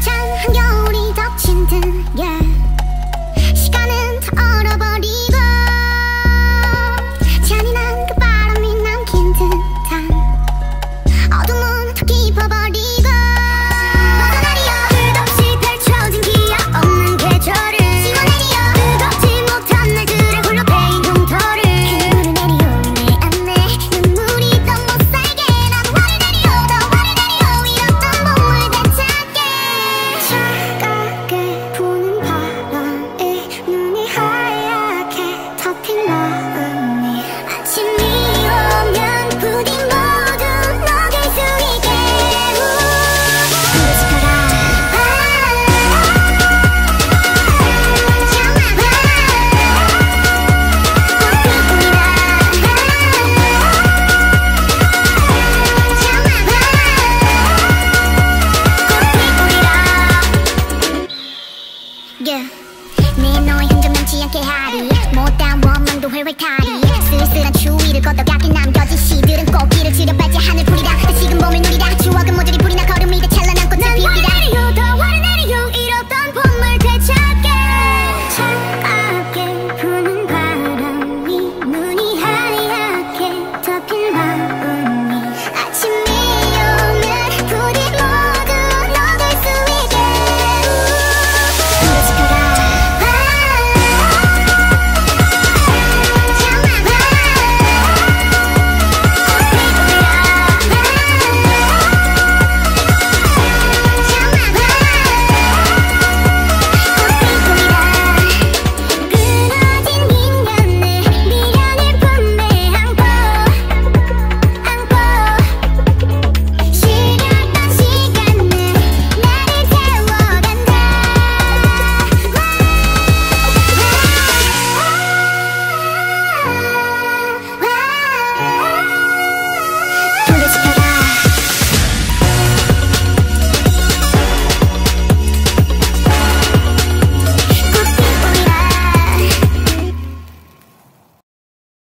참 한결 Yeah. 네 너의 흔적만 지않게 하리. 못다운 원망도 회회타리. 쓸쓸한 추위를 걷어 가끔 남겨진 시들은 꽃길을 지려 밟지 하늘 풀이다 지금 몸을